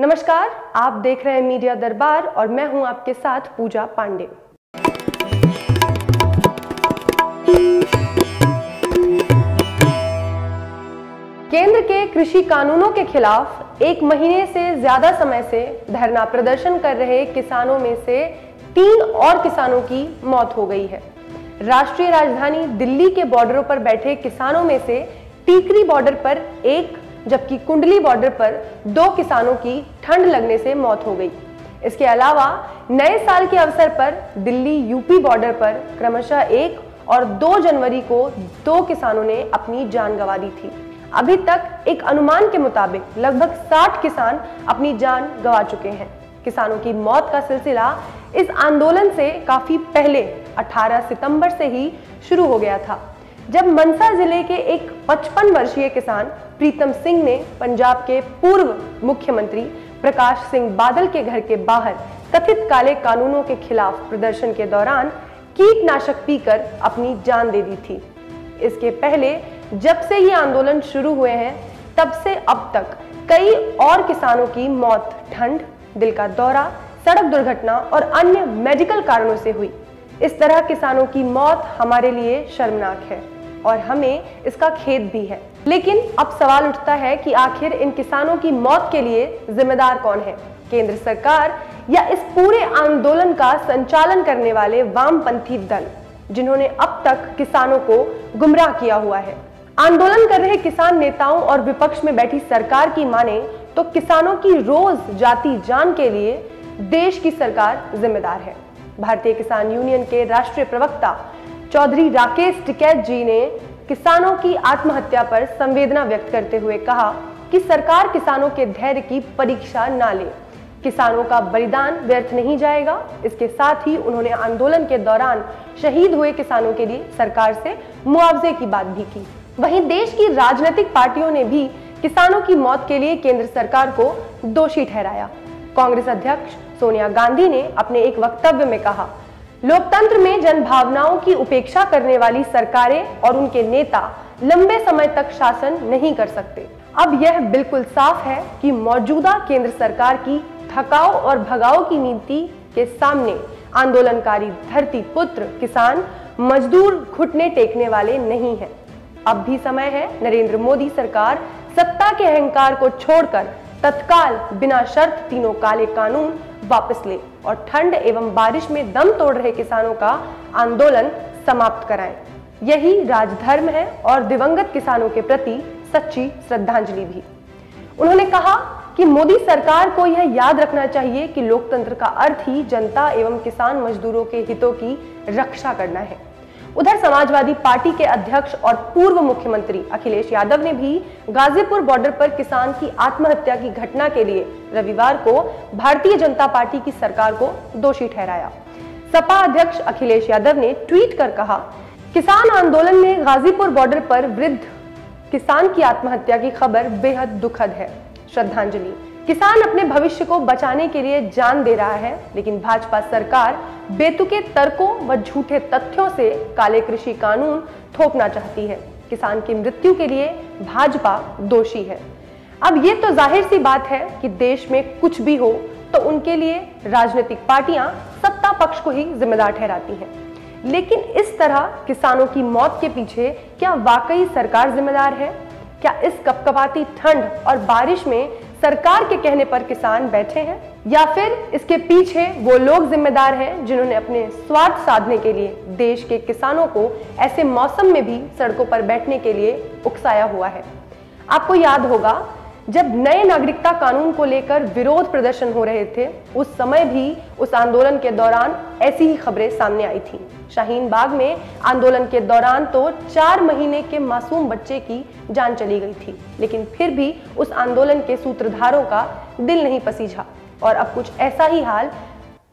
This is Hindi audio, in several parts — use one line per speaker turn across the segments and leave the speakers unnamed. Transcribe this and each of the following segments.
नमस्कार, आप देख रहे हैं मीडिया दरबार और मैं हूँ आपके साथ पूजा पांडे। केंद्र के कृषि कानूनों के खिलाफ एक महीने से ज़्यादा समय से धरना प्रदर्शन कर रहे किसानों में से तीन और किसानों की मौत हो गई है। राष्ट्रीय राजधानी दिल्ली के बॉर्डरों पर बैठे किसानों में से टीकरी बॉर्डर पर एक जबकि कुंडली बॉर्डर पर दो किसानों की ठंड लगने से मौत हो गई। इसके अलावा नए साल के अवसर पर दिल्ली यूपी बॉर्डर पर क्रमशः एक और दो जनवरी को दो किसानों ने अपनी जान गंवा दी थी। अभी तक एक अनुमान के मुताबिक लगभग 60 किसान अपनी जान गंवा चुके हैं। किसानों की मौत का सिलसिला इस आंदोलन से काफ़ी पहले 18 सितंबर से ही शुरू हो गया था। जब मनसा ज़िले के एक 55 वर्षीय किसान प्रीतम सिंह ने पंजाब के पूर्व मुख्यमंत्री प्रकाश सिंह बादल के घर के बाहर कथित काले कानूनों के खिलाफ प्रदर्शन के दौरान कीटनाशक पीकर अपनी जान दे दी थी। इसके पहले जब से ये आंदोलन शुरू हुए हैं, तब से अब तक कई और किसानों की मौत, ठंड, दिल का दौरा, सड़क दुर्घटना और अन्य मेडिकल कारणों से हुई। इस तरह किसानों की मौत हमारे लिए शर्मनाक है। और हमें इसका खेद भी है। लेकिन अब सवाल उठता है कि आखिर इन किसानों की मौत के लिए जिम्मेदार कौन है? केंद्र सरकार या इस पूरे आंदोलन का संचालन करने वाले वामपंथी दल, जिन्होंने अब तक किसानों को गुमराह किया हुआ है? आंदोलन कर रहे किसान नेताओं और विपक्ष में बैठी सरकार की माने तो किसानों की रोज जाती जान के लिए देश की सरकार जिम्मेदार है। भारतीय किसान यूनियन के राष्ट्रीय प्रवक्ता चौधरी राकेश टिकैत जी ने किसानों की आत्महत्या पर संवेदना व्यक्त करते हुए कहा कि सरकार किसानों के धैर्य की परीक्षा ना ले। किसानों का बलिदान व्यर्थ नहीं जाएगा। इसके साथ ही उन्होंने आंदोलन के दौरान शहीद हुए किसानों के लिए सरकार से मुआवजे की बात भी की। वहीं देश की राजनीतिक पार्टियों ने भी किसानों की मौत के लिए केंद्र सरकार को दोषी ठहराया। कांग्रेस अध्यक्ष सोनिया गांधी ने अपने एक वक्तव्य में कहा लोकतंत्र में जन भावनाओं की उपेक्षा करने वाली सरकारें और उनके नेता लंबे समय तक शासन नहीं कर सकते अब यह बिल्कुल साफ़ है कि मौजूदा केंद्र सरकार की थकाओ और भगाओ की नीति के सामने आंदोलनकारी धरती पुत्र किसान मजदूर घुटने टेकने वाले नहीं हैं। अब भी समय है, नरेंद्र मोदी सरकार सत्ता के अहंकार को छोड़कर तत्काल बिना शर्त तीनों काले कानून वापस ले और ठंड एवं बारिश में दम तोड़ रहे किसानों का आंदोलन समाप्त कराएँ। यही राजधर्म है और दिवंगत किसानों के प्रति सच्ची श्रद्धांजलि भी। उन्होंने कहा कि मोदी सरकार को यह याद रखना चाहिए कि लोकतंत्र का अर्थ ही जनता एवं किसान मजदूरों के हितों की रक्षा करना है। उधर समाजवादी पार्टी के अध्यक्ष और पूर्व मुख्यमंत्री अखिलेश यादव ने भी गाजीपुर बॉर्डर पर किसान की आत्महत्या की घटना के लिए रविवार को भारतीय जनता पार्टी की सरकार को दोषी ठहराया। सपा अध्यक्ष अखिलेश यादव ने ट्वीट कर कहा, किसान आंदोलन में गाजीपुर बॉर्डर पर वृद्ध किसान की आत्महत्या की खबर बेहद दुखद है। श्रद्धांजलि। किसान अपने भविष्य को बचाने के लिए जान दे रहा है, लेकिन भाजपा सरकार बेतुके तर्कों व झूठे तथ्यों से काले कृषि कानून थोपना चाहती है। किसान की मृत्यु के लिए भाजपा दोषी है। अब ये तो ज़ाहिर सी बात है कि देश में कुछ भी हो तो उनके लिए राजनीतिक पार्टियाँ सत्ता पक्ष को ही जिम्मेदार ठहराती हैं। लेकिन इस तरह किसानों की मौत के पीछे क्या वाकई सरकार जिम्मेदार है? क्या इस कपकपाती ठंड और बारिश में सरकार के कहने पर किसान बैठे हैं, या फिर इसके पीछे वो लोग जिम्मेदार हैं जिन्होंने अपने स्वार्थ साधने के लिए देश के किसानों को ऐसे मौसम में भी सड़कों पर बैठने के लिए उकसाया हुआ है। आपको याद होगा जब नए नागरिकता कानून को लेकर विरोध प्रदर्शन हो रहे थे, उस समय भी उस आंदोलन के दौरान ऐसी ही खबरें सामने आई थी। शाहीन बाग में आंदोलन के दौरान तो चार महीने के मासूम बच्चे की जान चली गई थी, लेकिन फिर भी उस आंदोलन के सूत्रधारों का दिल नहीं पसीझा। और अब कुछ ऐसा ही हाल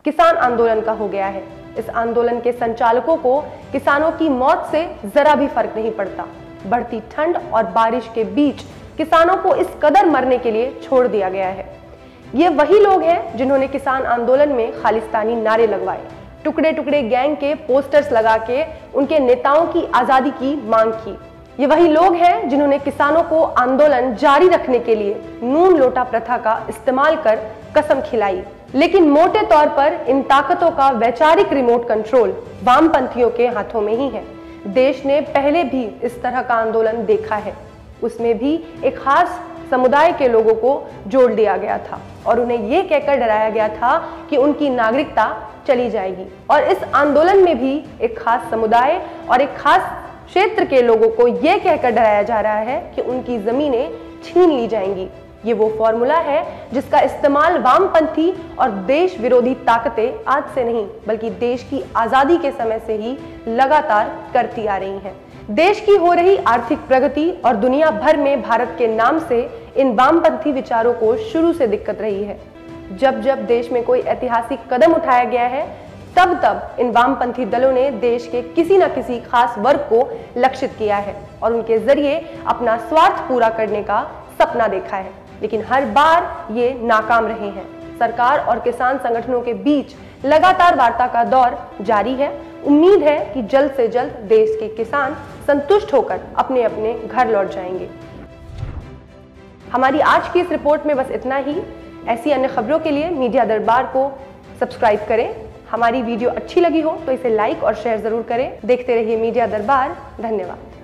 किसान आंदोलन का हो गया है। इस आंदोलन के संचालकों को किसानों की मौत से जरा भी फ़र्क नहीं पड़ता। बढ़ती ठंड और बारिश के बीच किसानों को इस कदर मरने के लिए छोड़ दिया गया है। ये वही लोग हैं जिन्होंने किसान आंदोलन में खालिस्तानी नारे लगवाए। टुकड़े टुकड़े गैंग के पोस्टर्स लगा के उनके नेताओं की आज़ादी की मांग की। ये वही लोग हैं जिन्होंने किसानों को आंदोलन जारी रखने के लिए नून लोटा प्रथा का इस्तेमाल कर कसम खिलाई। लेकिन मोटे तौर पर इन ताकतों का वैचारिक रिमोट कंट्रोल वामपंथियों के हाथों में ही है। देश ने पहले भी इस तरह का आंदोलन देखा है। उसमें भी एक खास समुदाय के लोगों को जोड़ दिया गया था और उन्हें यह कहकर डराया गया था कि उनकी नागरिकता चली जाएगी। और इस आंदोलन में भी एक खास समुदाय और एक खास क्षेत्र के लोगों को यह कहकर डराया जा रहा है कि उनकी जमीनें छीन ली जाएँगी। ये वो फॉर्मूला है जिसका इस्तेमाल वामपंथी और देश विरोधी ताकतें आज से नहीं, बल्कि देश की आज़ादी के समय से ही लगातार करती आ रही हैं। देश की हो रही आर्थिक प्रगति और दुनिया भर में भारत के नाम से इन वामपंथी विचारों को शुरू से दिक्कत रही है। जब जब देश में कोई ऐतिहासिक कदम उठाया गया है, तब तब इन वामपंथी दलों ने देश के किसी न किसी खास वर्ग को लक्षित किया है और उनके ज़रिए अपना स्वार्थ पूरा करने का सपना देखा है। लेकिन हर बार ये नाकाम रहे हैं। सरकार और किसान संगठनों के बीच लगातार वार्ता का दौर जारी है। उम्मीद है कि जल्द से जल्द देश के किसान संतुष्ट होकर अपने अपने घर लौट जाएँगे। हमारी आज की इस रिपोर्ट में बस इतना ही। ऐसी अन्य खबरों के लिए मीडिया दरबार को सब्सक्राइब करें। हमारी वीडियो अच्छी लगी हो तो इसे लाइक और शेयर ज़रूर करें। देखते रहिए मीडिया दरबार। धन्यवाद।